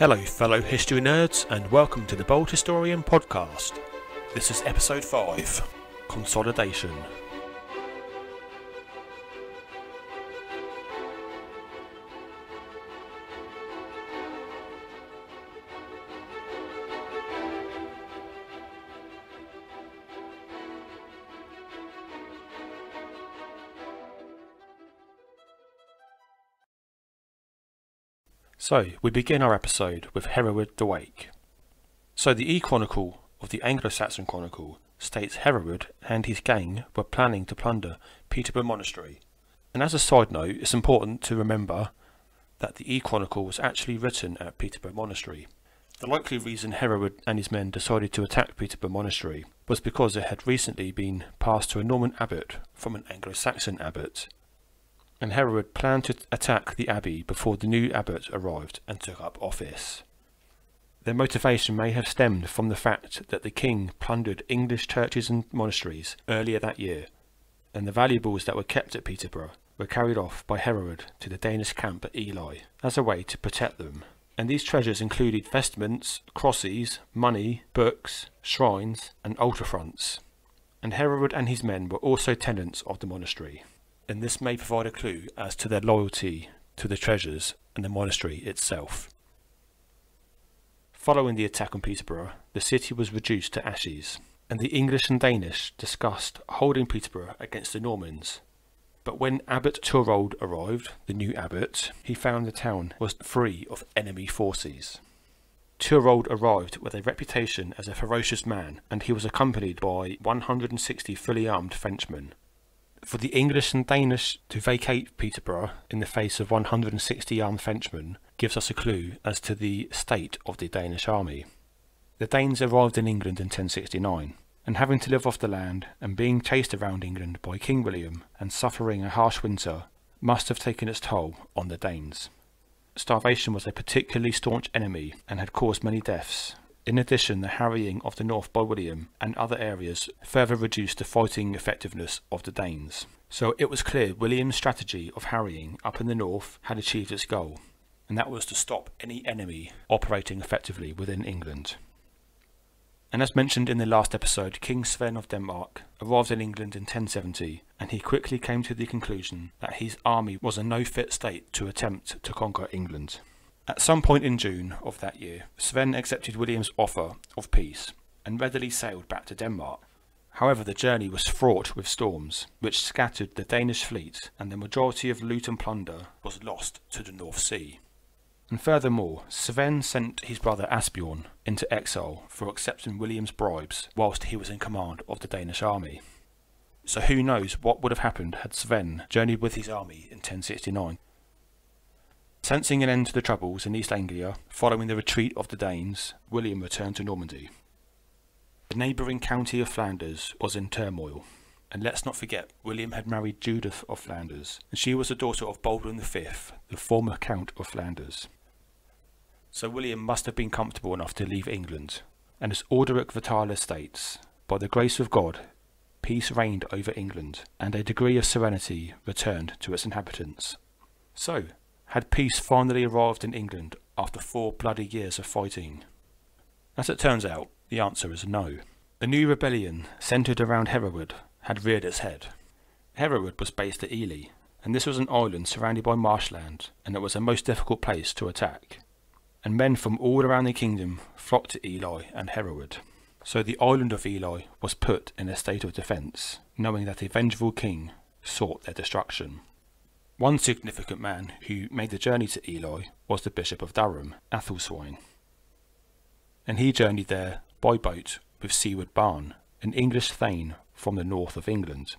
Hello, fellow history nerds, and welcome to the Bald Historian podcast. This is episode 5 Consolidation. So, we begin our episode with Hereward the Wake. So, the E Chronicle of the Anglo Saxon Chronicle states Hereward and his gang were planning to plunder Peterborough Monastery. And as a side note, it's important to remember that the E Chronicle was actually written at Peterborough Monastery. The likely reason Hereward and his men decided to attack Peterborough Monastery was because it had recently been passed to a Norman abbot from an Anglo Saxon abbot and Hereward planned to attack the abbey before the new abbot arrived and took up office. Their motivation may have stemmed from the fact that the king plundered English churches and monasteries earlier that year, and the valuables that were kept at Peterborough were carried off by Hereward to the Danish camp at Ely as a way to protect them. And these treasures included vestments, crosses, money, books, shrines, and altar fronts. And Hereward and his men were also tenants of the monastery and this may provide a clue as to their loyalty to the treasures and the monastery itself. Following the attack on Peterborough, the city was reduced to ashes, and the English and Danish discussed holding Peterborough against the Normans. But when Abbot Turold arrived, the new abbot, he found the town was free of enemy forces. Turold arrived with a reputation as a ferocious man, and he was accompanied by 160 fully armed Frenchmen, for the English and Danish to vacate Peterborough in the face of 160 armed Frenchmen gives us a clue as to the state of the Danish army. The Danes arrived in England in 1069, and having to live off the land and being chased around England by King William and suffering a harsh winter must have taken its toll on the Danes. Starvation was a particularly staunch enemy and had caused many deaths, in addition, the harrying of the north by William and other areas further reduced the fighting effectiveness of the Danes. So it was clear William's strategy of harrying up in the north had achieved its goal, and that was to stop any enemy operating effectively within England. And as mentioned in the last episode, King Sven of Denmark arrived in England in 1070, and he quickly came to the conclusion that his army was in no fit state to attempt to conquer England. At some point in June of that year, Sven accepted William's offer of peace and readily sailed back to Denmark. However, the journey was fraught with storms, which scattered the Danish fleet, and the majority of loot and plunder was lost to the North Sea. And furthermore, Sven sent his brother Asbjorn into exile for accepting William's bribes whilst he was in command of the Danish army. So who knows what would have happened had Sven journeyed with his army in 1069 Sensing an end to the troubles in East Anglia, following the retreat of the Danes, William returned to Normandy. The neighbouring county of Flanders was in turmoil, and let's not forget William had married Judith of Flanders, and she was the daughter of Baldwin V, the former Count of Flanders. So William must have been comfortable enough to leave England, and as Orderic Vitalis states, by the grace of God, peace reigned over England, and a degree of serenity returned to its inhabitants. So, had peace finally arrived in England after four bloody years of fighting? As it turns out, the answer is no. A new rebellion, centred around Hereward, had reared its head. Hereward was based at Ely, and this was an island surrounded by marshland, and it was a most difficult place to attack. And men from all around the kingdom flocked to Ely and Hereward. So the island of Ely was put in a state of defence, knowing that a vengeful king sought their destruction. One significant man who made the journey to Ely was the Bishop of Durham, Athelstwine. And he journeyed there by boat with Siward Barn, an English thane from the north of England,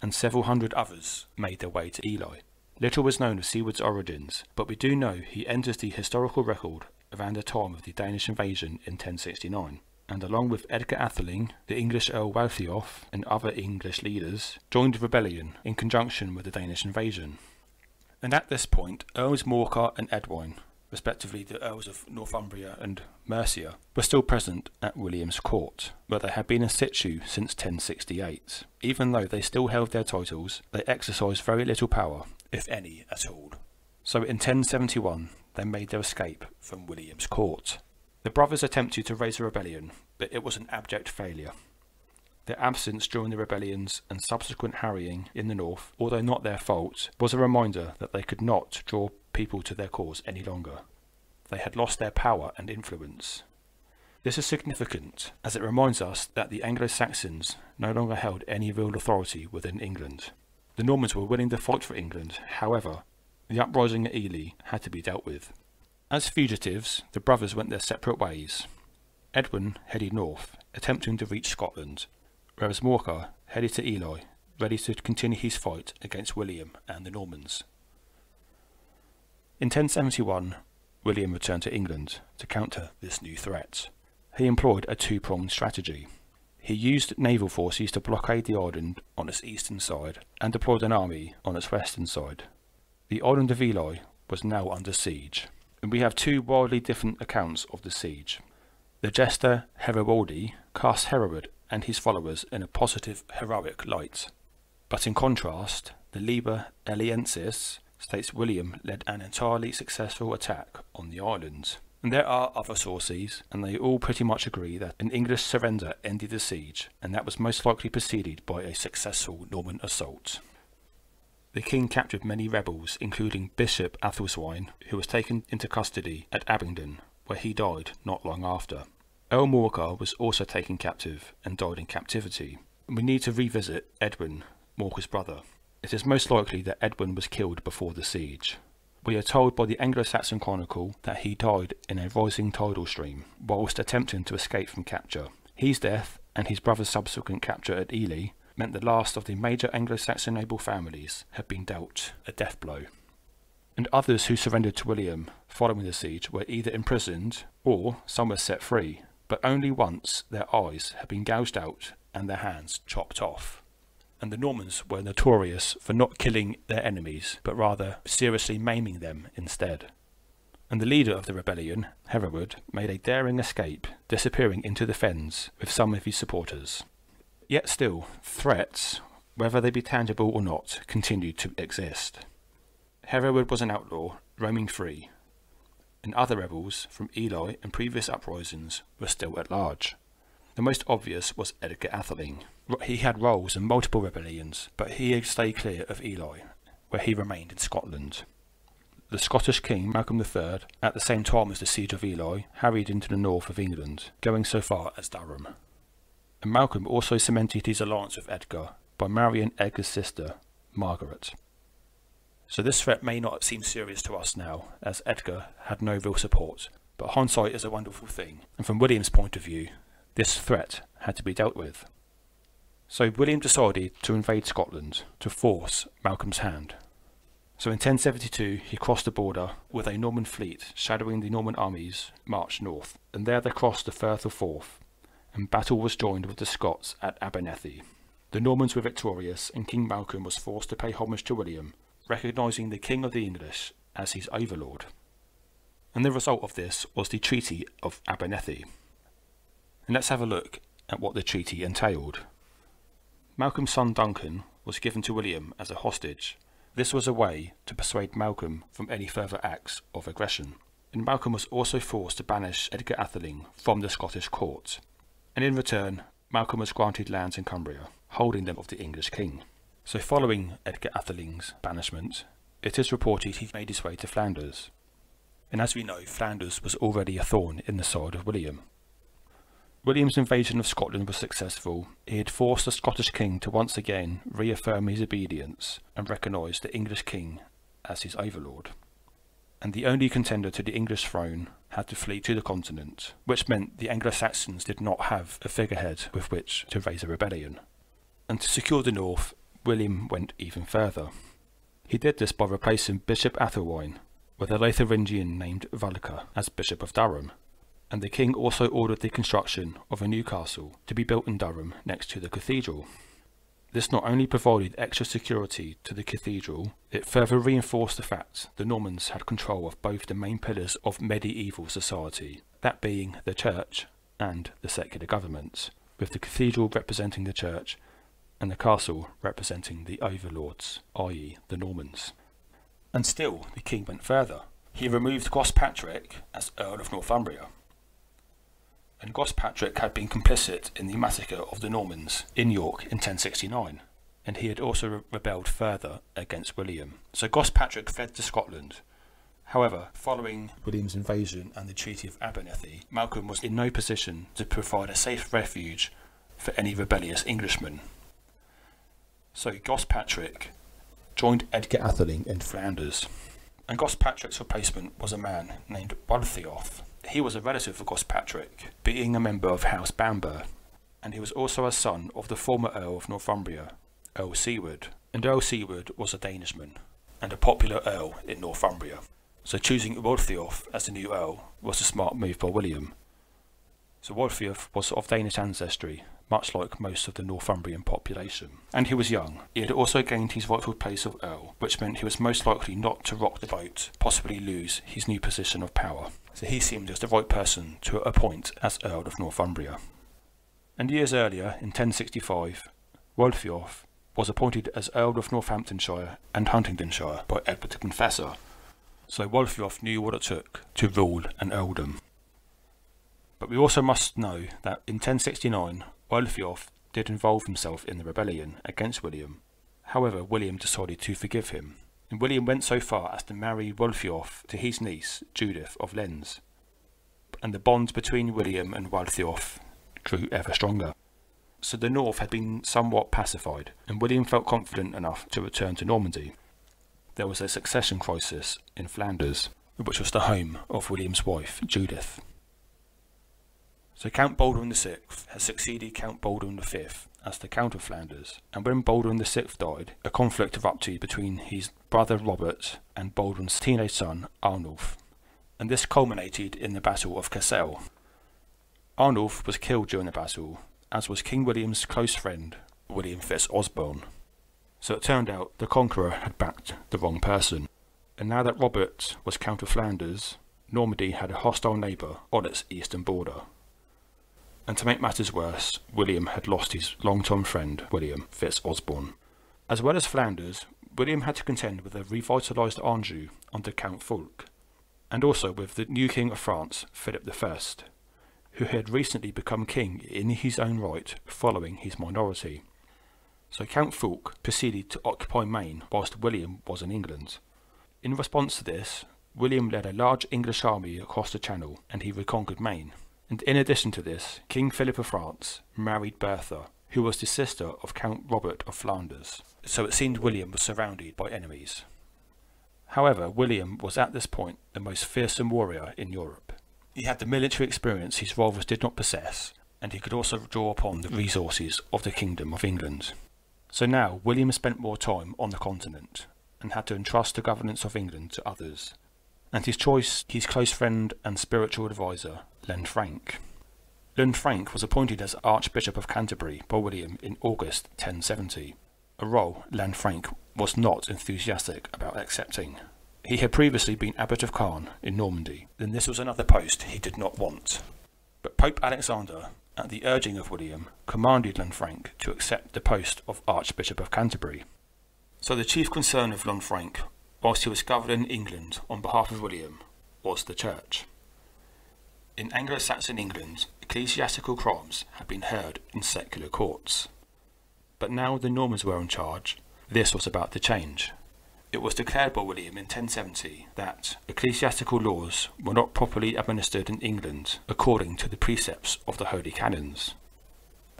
and several hundred others made their way to Ely. Little was known of Siward's origins, but we do know he enters the historical record around the time of the Danish invasion in 1069, and along with Edgar Atheling, the English Earl Waltheof, and other English leaders, joined the rebellion in conjunction with the Danish invasion and at this point Earls Morcar and Edwine, respectively the Earls of Northumbria and Mercia, were still present at William's court, where they had been in situ since 1068. Even though they still held their titles, they exercised very little power, if any at all. So in 1071 they made their escape from William's court. The brothers attempted to raise a rebellion, but it was an abject failure. Their absence during the rebellions and subsequent harrying in the north, although not their fault, was a reminder that they could not draw people to their cause any longer. They had lost their power and influence. This is significant as it reminds us that the Anglo-Saxons no longer held any real authority within England. The Normans were willing to fight for England, however, the uprising at Ely had to be dealt with. As fugitives, the brothers went their separate ways. Edwin headed north, attempting to reach Scotland, whereas Morcar headed to Ely, ready to continue his fight against William and the Normans. In 1071, William returned to England to counter this new threat. He employed a two-pronged strategy. He used naval forces to blockade the island on its eastern side and deployed an army on its western side. The island of Ely was now under siege, and we have two wildly different accounts of the siege. The Gesta Herewardi casts Hereward and his followers in a positive, heroic light. But in contrast, the Liber Eliensis states William led an entirely successful attack on the islands. And there are other sources, and they all pretty much agree that an English surrender ended the siege, and that was most likely preceded by a successful Norman assault. The king captured many rebels, including Bishop Athelswine, who was taken into custody at Abingdon, where he died not long after. Earl Morcar was also taken captive and died in captivity. We need to revisit Edwin, Morcar's brother. It is most likely that Edwin was killed before the siege. We are told by the Anglo-Saxon Chronicle that he died in a rising tidal stream whilst attempting to escape from capture. His death and his brother's subsequent capture at Ely meant the last of the major Anglo-Saxon noble families had been dealt a death blow. And others who surrendered to William following the siege were either imprisoned or some were set free, but only once their eyes had been gouged out and their hands chopped off. And the Normans were notorious for not killing their enemies, but rather seriously maiming them instead. And the leader of the rebellion, Hereward, made a daring escape, disappearing into the fens with some of his supporters. Yet still, threats, whether they be tangible or not, continued to exist. Hereward was an outlaw, roaming free, and other rebels from Ely and previous uprisings were still at large. The most obvious was Edgar Atheling. He had roles in multiple rebellions, but he stayed clear of Ely, where he remained in Scotland. The Scottish king Malcolm III, at the same time as the siege of Ely, harried into the north of England, going so far as Durham and Malcolm also cemented his alliance with Edgar by marrying Edgar's sister, Margaret. So this threat may not seem serious to us now, as Edgar had no real support, but hindsight is a wonderful thing, and from William's point of view, this threat had to be dealt with. So William decided to invade Scotland to force Malcolm's hand. So in 1072 he crossed the border with a Norman fleet shadowing the Norman armies march north, and there they crossed the Firth of Forth and battle was joined with the Scots at Abernethy. The Normans were victorious, and King Malcolm was forced to pay homage to William, recognising the King of the English as his overlord. And the result of this was the Treaty of Abernethy. And let's have a look at what the treaty entailed. Malcolm's son Duncan was given to William as a hostage. This was a way to persuade Malcolm from any further acts of aggression. And Malcolm was also forced to banish Edgar Atheling from the Scottish court and in return Malcolm was granted lands in Cumbria, holding them of the English king. So following Edgar Atheling's banishment, it is reported he made his way to Flanders. And as we know, Flanders was already a thorn in the side of William. William's invasion of Scotland was successful. He had forced the Scottish king to once again reaffirm his obedience and recognise the English king as his overlord and the only contender to the English throne had to flee to the continent, which meant the Anglo-Saxons did not have a figurehead with which to raise a rebellion. And to secure the north, William went even further. He did this by replacing Bishop Athelwine with a Lotharingian named Walcher as Bishop of Durham, and the king also ordered the construction of a new castle to be built in Durham next to the cathedral. This not only provided extra security to the cathedral, it further reinforced the fact the Normans had control of both the main pillars of medieval society, that being the church and the secular government, with the cathedral representing the church and the castle representing the overlords, i.e. the Normans. And still, the king went further. He removed Gospatrick as Earl of Northumbria. And Gospatrick had been complicit in the massacre of the Normans in York in 1069, and he had also re- rebelled further against William. So Gospatrick fled to Scotland. However, following William's invasion and the Treaty of Abernethy, Malcolm was in no position to provide a safe refuge for any rebellious Englishmen. So Gospatrick joined Edgar Atheling in Flanders. And Gospatrick's replacement was a man named Waltheof. He was a relative of Gospatrick, being a member of House Bamburgh, and he was also a son of the former Earl of Northumbria, Earl Siward. And Earl Siward was a Danishman, and a popular Earl in Northumbria. So choosing Waltheof as the new Earl was a smart move by William. So Waltheof was of Danish ancestry, much like most of the Northumbrian population. And he was young. He had also gained his rightful place of Earl, which meant he was most likely not to rock the boat, possibly lose his new position of power. So he seemed as the right person to appoint as Earl of Northumbria. And years earlier, in 1065, Waltheof was appointed as Earl of Northamptonshire and Huntingdonshire by Edward the Confessor. So Waltheof knew what it took to rule an earldom. But we also must know that in 1069, Waltheof did involve himself in the rebellion against William. However, William decided to forgive him, and William went so far as to marry Waltheof to his niece, Judith of Lens. And the bond between William and Waltheof grew ever stronger. So the north had been somewhat pacified, and William felt confident enough to return to Normandy. There was a succession crisis in Flanders, which was the home of William's wife, Judith. So Count Baldwin VI had succeeded Count Baldwin V as the Count of Flanders, and when Baldwin VI died, a conflict erupted between his brother Robert and Baldwin's teenage son Arnulf, and this culminated in the Battle of Cassel. Arnulf was killed during the battle, as was King William's close friend, William Fitz-Osbern. So it turned out the conqueror had backed the wrong person, and now that Robert was Count of Flanders, Normandy had a hostile neighbour on its eastern border. And to make matters worse, William had lost his long-term friend, William Fitz-Osbern. As well as Flanders, William had to contend with a revitalised Anjou under Count Fulk, and also with the new King of France, Philip I, who had recently become king in his own right following his minority. So Count Fulk proceeded to occupy Maine whilst William was in England. In response to this, William led a large English army across the Channel and he reconquered Maine. And in addition to this, King Philip of France married Bertha, who was the sister of Count Robert of Flanders, so it seemed William was surrounded by enemies. However, William was at this point the most fearsome warrior in Europe. He had the military experience his rivals did not possess, and he could also draw upon the resources of the Kingdom of England. So now William spent more time on the continent, and had to entrust the governance of England to others, and his choice his close friend and spiritual adviser, Lanfranc. Lanfranc was appointed as Archbishop of Canterbury by William in August 1070, a role Lanfranc was not enthusiastic about accepting. He had previously been Abbot of Caen in Normandy, and this was another post he did not want. But Pope Alexander, at the urging of William, commanded Lanfranc to accept the post of Archbishop of Canterbury. So the chief concern of Lanfranc, whilst he was governing England on behalf of William, was the Church. In Anglo-Saxon England, ecclesiastical crimes had been heard in secular courts. But now the Normans were in charge, this was about to change. It was declared by William in 1070 that ecclesiastical laws were not properly administered in England according to the precepts of the Holy Canons.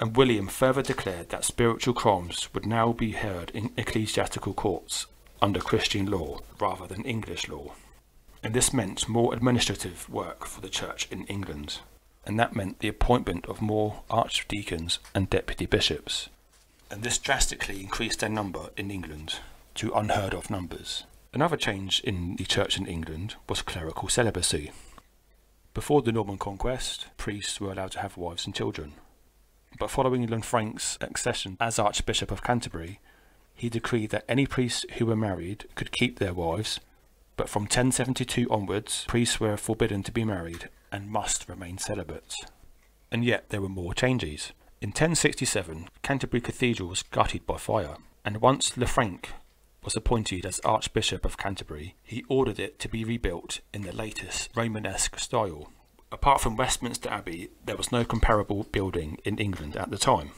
And William further declared that spiritual crimes would now be heard in ecclesiastical courts under Christian law rather than English law and this meant more administrative work for the church in England, and that meant the appointment of more archdeacons and deputy bishops, and this drastically increased their number in England to unheard of numbers. Another change in the church in England was clerical celibacy. Before the Norman conquest, priests were allowed to have wives and children. But following Lanfranc's accession as Archbishop of Canterbury, he decreed that any priests who were married could keep their wives but from 1072 onwards, priests were forbidden to be married and must remain celibate. And yet there were more changes. In 1067, Canterbury Cathedral was gutted by fire, and once Lanfranc was appointed as Archbishop of Canterbury, he ordered it to be rebuilt in the latest Romanesque style. Apart from Westminster Abbey, there was no comparable building in England at the time.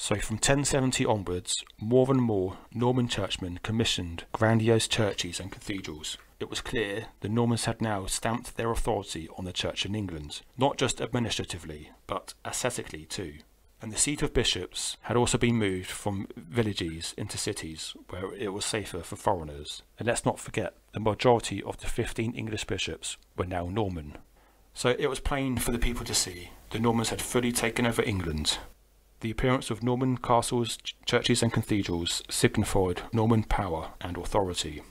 So from 1070 onwards, more and more Norman churchmen commissioned grandiose churches and cathedrals. It was clear the Normans had now stamped their authority on the church in England, not just administratively, but ascetically too. And the seat of bishops had also been moved from villages into cities where it was safer for foreigners. And let's not forget, the majority of the 15 English bishops were now Norman. So it was plain for the people to see the Normans had fully taken over England, the appearance of Norman castles, churches, and cathedrals signified Norman power and authority.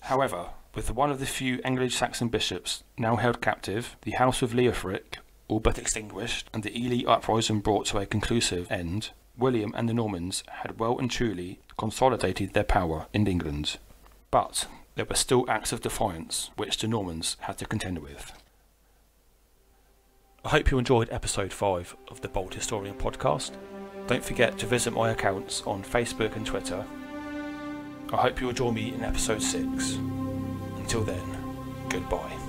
However, with one of the few Anglo-Saxon bishops now held captive, the House of Leofric all but extinguished, and the Ely uprising brought to a conclusive end, William and the Normans had well and truly consolidated their power in England. But there were still acts of defiance which the Normans had to contend with. I hope you enjoyed episode 5 of the Bald Historian podcast. Don't forget to visit my accounts on Facebook and Twitter. I hope you'll join me in episode 6. Until then, goodbye.